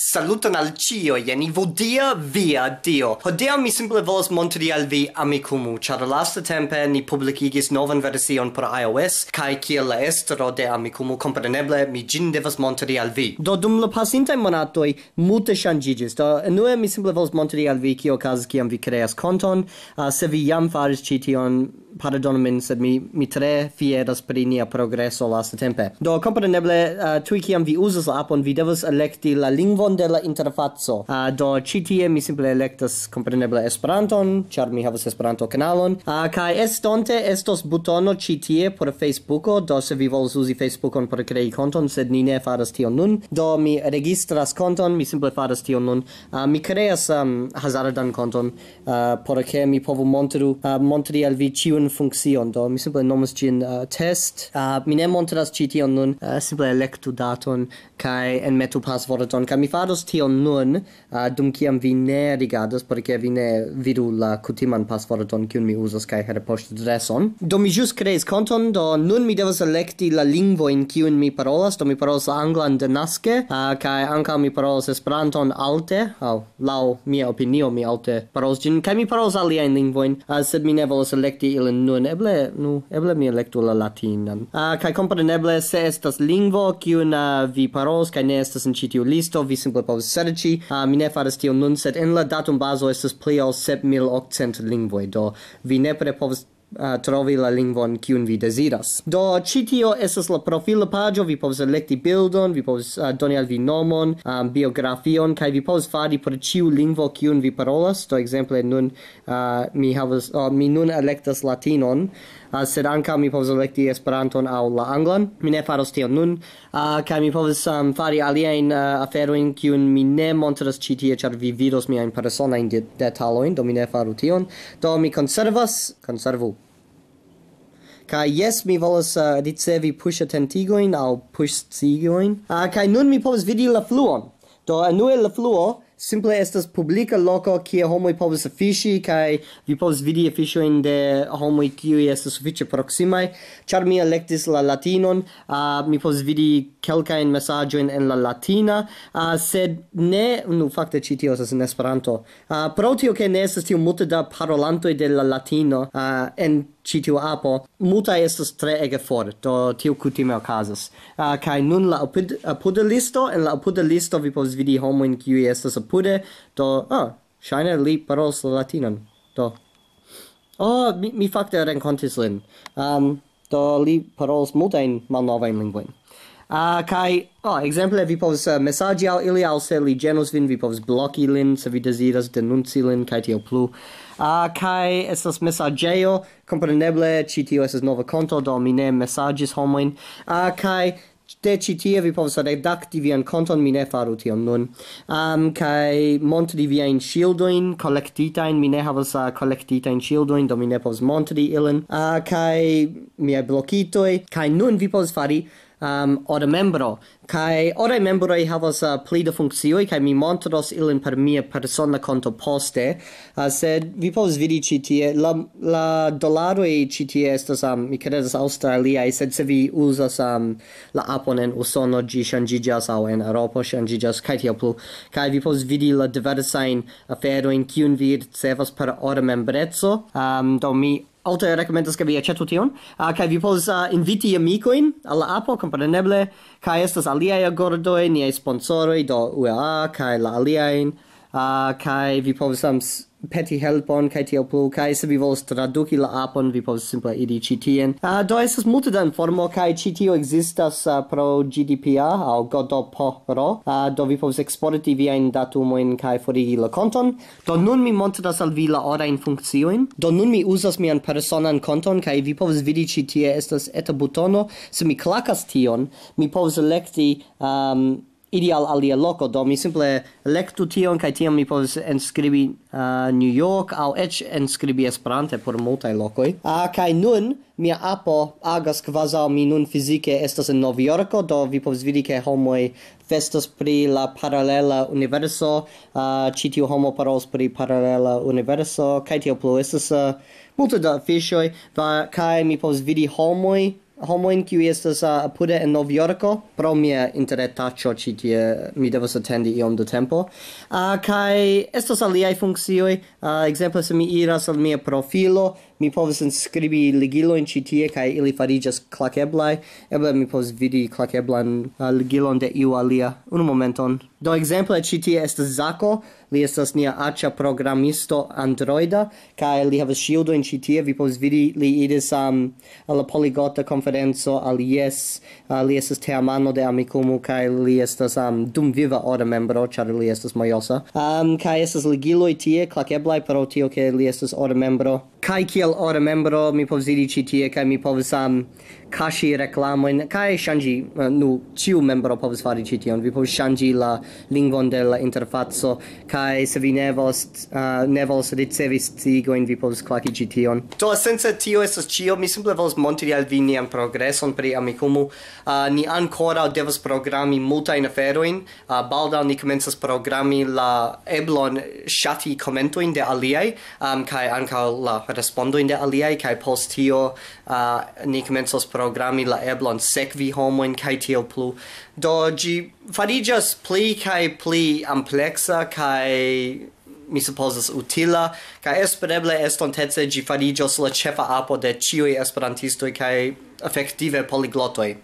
Saluton al cio, jen ivo dia via dio. Hodiaŭ mi simple volas montri al vi amicumu, char lasta tempe ni publicigis novan version por iOS, kai kiel la estro de amicumu, compreneble, mi gin devas montri al vi. Do dum la pasinta monatoi, multe ŝanĝiĝis. Do enue mi simple volas montri al vi kio okazas kiam vi creas konton, uh, se vi jam faris ĉi pardon min, sed mi, mi tre fieras pri nia progreso lasta tempe. Do, compreneble, uh, eh, tui kiam vi uzas la appon, vi devas electi la lingvon de la interfazzo. Uh, eh, do, citie mi simple electas, compreneble, Esperanton, char mi havas Esperanto kanalon Uh, eh, kai estonte estos butono citie por Facebooko, do se vi volas uzi Facebookon por krei konton, sed ni ne faras tion nun. Do, mi registras konton, mi simple faras tion nun. Uh, mi creas um, hazardan konton, uh, por ke mi povu montru, uh, montri al vi ciun funkcion, do mi simple nomas gin uh, test. Uh, mi ne montras ĉi tion nun, uh, simple elektu daton kaj enmetu pasvorton kaj mi faros tion nun uh, dum kiam vi ne rigardas porque vi ne vidu la kutiman pasvorton kiun mi uzas kaj herpoŝtadreson. Do mi ĵus kreis konton, do nun mi devas elekti la lingvojn kiun mi parolas, do mi parolas la anglan denaske uh, kaj ankaŭ mi parolas Esperanton alte, aŭ oh, laŭ mia opinio mi alte parolas ĝin kaj mi parolas aliajn lingvojn, uh, sed mi ne volas elekti ilin nun eble nu eble mi elektu la latinan. A uh, kai compreneble se estas lingvo kiun uh, vi paros kai ne estas en citiu listo vi simple povas serĉi. Uh, mi ne faras tion nun sed en la datumbazo estas pli ol 7800 lingvoj do vi nepre povas uh, trovi la lingvon kiun vi desiras. Do ĉi tio estas la profila paĝo, vi povas elekti bildon, vi povas uh, doni al vi nomon, um, biografion kaj vi povas fari por ĉiu lingvo kiun vi parolas. Do ekzemple nun uh, mi havas uh, mi nun elektas latinon, uh, sed ankaŭ mi povas elekti Esperanton aŭ la anglan. Mi ne faros tion nun, uh, kaj mi povas um, fari aliajn uh, aferojn kiun mi ne montras ĉi tie, ĉar vi vidos miajn personajn de detalojn, do mi ne faru tion. Do mi konservas, konservu Kai yes mi volas uh, ricevi push attentigoin au push sigoin Uh, kai nun mi povas vidi la fluon. Do anue la fluo simple estas publika loko kie homoj povas afiŝi kaj vi povas vidi afiŝojn de homoj kiuj estas sufiĉe proksimaj. Ĉar mi elektis la latinon uh, mi povas vidi kelkajn mesaĝojn en la latina uh, sed ne nu fakte ĉi tio estas en Esperanto. Uh, pro tio ke ne estas tiom multe da parolantoj de la latino uh, en ĉi tiu apo multa estas tre ege for do tio kutime okazas. Uh, kaj nun la apud, listo en la apudelisto vi povas vidi homojn kiuj estas pude, do, ah, shine li parolas la latinan, do. Oh, mi, mi facte rencontis lin, um, do li parolas multain malnovain lingvoin. Ah, uh, kai, oh, exemple, vi povs uh, eh, messagi al ili, al se li genus vin, vi povs bloki lin, se vi desiras denunci lin, kai tio plu. Ah, uh, kai esas messageo, compreneble, ci tio esas nova conto, do mi ne messagis homoin. Ah, uh, kai de ci tie vi povas redakti vian konton, mi ne faru tion nun. Um, kai montri viajn ŝildojn kolektitajn, mi ne havas uh, kolektitajn ŝildojn, do mi ne povas montri ilin. Uh, kai miaj blokitoj, kai nun vi povas fari um, ora membro. Kai ora membro i havas uh, pli de funkcioj kai mi montros ilin per mia persona konto poste. Uh, sed vi povas vidi ĉi tie la la dolaro ĉi tie estas um, mi kredas Australia sed se vi uzas um, la apon en Usono ĝi ŝanĝiĝas aŭ en Eŭropo ŝanĝiĝas kaj tiel plu. Kai vi povas vidi la diversajn aferojn kiun vi ricevas per ora membreco. Um, do mi Alte recomendas che vi accetu tion, ah, uh, kai vi povas uh, ah, inviti amicoin alla apo, compreneble, kai estas aliai agordoi, ni sponsoroi, do UEA, kai la aliaen, uh, ah, kai vi povas um, peti helpon kaj tiel plu kaj se vi volas traduki la apon vi povas simple iri ĉi tien. Uh, do estas multe da informo kaj ĉi tio ekzistas uh, pro GDPR aŭ GDPR uh, ah, do vi povas eksporti viajn datumojn kaj forigi la konton. Do nun mi montras al vi la orajn funkciojn. Do nun mi uzas mian personan konton kaj vi povas vidi ĉi tie estas eta butono. Se mi klakas tion mi povas elekti um, iri al alia loco, do mi simple lectu tion, kai tiam mi povas enskribi uh, New York, au ec enskribi Esperante por multaj locoi. Uh, kai nun, mia apo agas quasau mi nun fizike estas en Nov Yorko, do vi povas vidi ke homoj festas pri la paralela universo, uh, ci tiu homo parolas pri paralela universo, kai tio plu, estas uh, multe da fishoi, va, kai mi povas vidi homoj homoin kiu estas uh, apude en Novjorko pro mia interretaĉo ĉi tie mi devas atendi iom da tempo. Uh, kaj estas aliaj funkcioj. Uh, ekzemple se mi iras al mia profilo mi povas enskribi ligilojn ĉi tie kaj ili fariĝas klakeblaj. Eble mi povas vidi klakeblan uh, ligilon de iu alia. Unu momenton. Do ekzemple ĉi tie estas Zako, li estas nia aĉa programisto Androida kaj li havas ŝildojn ĉi tie. Vi povas vidi li iris um, al la poligota konferenco al Yes, uh, li estas teamano de Amikumu kaj li estas um, viva ora membro ĉar li estas mojosa Um, kaj estas ligiloj tie klakeblaj pro tio ke li estas ora membro kai kiel ora membro mi povas iri ĉi tie kaj mi povas um, kaŝi reklamojn kaj ŝanĝi uh, nu ĉiu membro povas fari ĉi tion. Vi povas ŝanĝi la lingvon de la interfaco kaj se vi ne volas uh, ne volas ricevi sciigojn vi povas klaki ĉi tion. Do esence tio estas ĉio mi simple volas montri al vi nian progreson pri Amikumu. Uh, ni ankoraŭ devas programi multajn aferojn. Uh, baldaŭ ni komencas programi la eblon ŝati komentojn de aliaj um, kaj ankaŭ la respondo in de aliai kai post tio uh, ni komencos programi la eblon sekvi homo in kai tio plu. Do gi farigas pli kai pli amplexa kai mi supposas utila kai espereble estontece gi farigios la chefa apo de ciui esperantistoi kai effektive poliglotoi